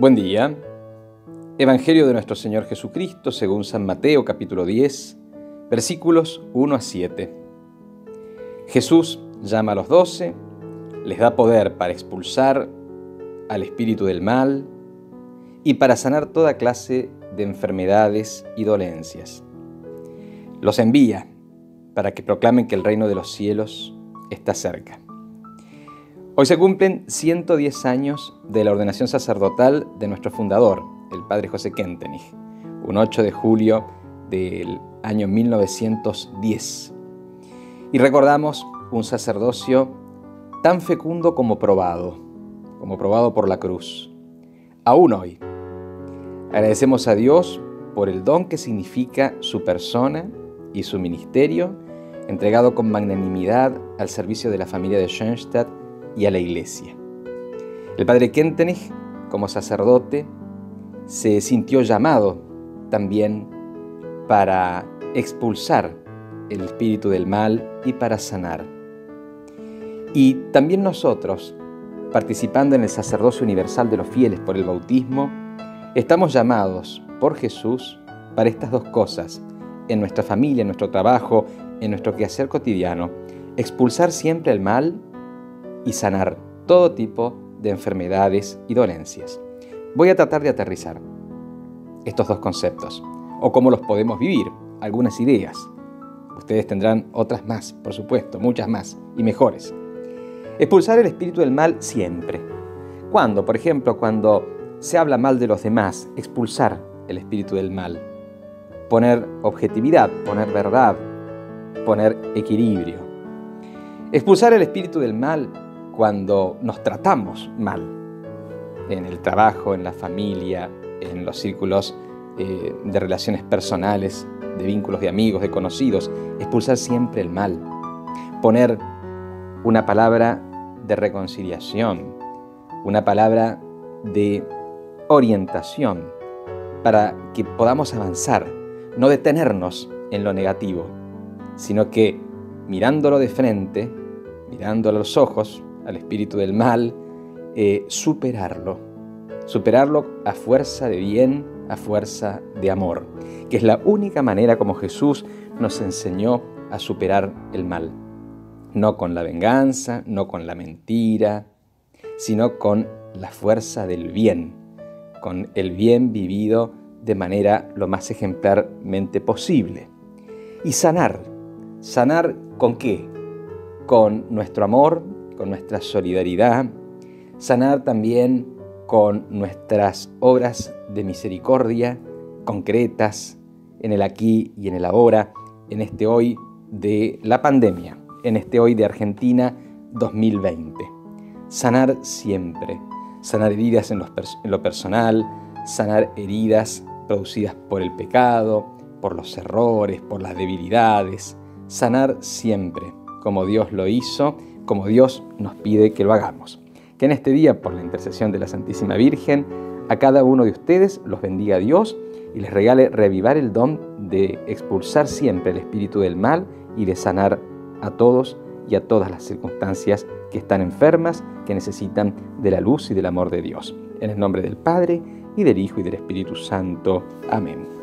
Buen día. Evangelio de nuestro Señor Jesucristo según San Mateo capítulo 10, versículos 1 a 7. Jesús llama a los doce, les da poder para expulsar al espíritu del mal y para sanar toda clase de enfermedades y dolencias. Los envía para que proclamen que el reino de los cielos está cerca. Hoy se cumplen 110 años de la ordenación sacerdotal de nuestro fundador, el padre José Kentenich, un 8 de julio del año 1910. Y recordamos un sacerdocio tan fecundo como probado, como probado por la cruz. Aún hoy, agradecemos a Dios por el don que significa su persona y su ministerio, entregado con magnanimidad al servicio de la familia de Schoenstatt y a la iglesia. El padre Kentenich, como sacerdote, se sintió llamado también para expulsar el espíritu del mal y para sanar. Y también nosotros, participando en el sacerdocio universal de los fieles por el bautismo, estamos llamados por Jesús para estas dos cosas, en nuestra familia, en nuestro trabajo, en nuestro quehacer cotidiano, expulsar siempre el mal y sanar todo tipo de enfermedades y dolencias. Voy a tratar de aterrizar estos dos conceptos, o cómo los podemos vivir, algunas ideas. Ustedes tendrán otras más, por supuesto, muchas más y mejores. Expulsar el espíritu del mal siempre. ¿Cuándo? Por ejemplo, cuando se habla mal de los demás, expulsar el espíritu del mal. Poner objetividad, poner verdad, poner equilibrio. Expulsar el espíritu del mal cuando nos tratamos mal, en el trabajo, en la familia, en los círculos eh, de relaciones personales, de vínculos de amigos, de conocidos, expulsar siempre el mal, poner una palabra de reconciliación, una palabra de orientación para que podamos avanzar, no detenernos en lo negativo, sino que mirándolo de frente, mirándolo a los ojos, al espíritu del mal, eh, superarlo. Superarlo a fuerza de bien, a fuerza de amor, que es la única manera como Jesús nos enseñó a superar el mal. No con la venganza, no con la mentira, sino con la fuerza del bien, con el bien vivido de manera lo más ejemplarmente posible. Y sanar, sanar con qué? Con nuestro amor, con nuestra solidaridad, sanar también con nuestras obras de misericordia concretas en el aquí y en el ahora, en este hoy de la pandemia, en este hoy de Argentina 2020. Sanar siempre, sanar heridas en, en lo personal, sanar heridas producidas por el pecado, por los errores, por las debilidades, sanar siempre, como Dios lo hizo como Dios nos pide que lo hagamos. Que en este día, por la intercesión de la Santísima Virgen, a cada uno de ustedes los bendiga Dios y les regale revivar el don de expulsar siempre el espíritu del mal y de sanar a todos y a todas las circunstancias que están enfermas, que necesitan de la luz y del amor de Dios. En el nombre del Padre, y del Hijo, y del Espíritu Santo. Amén.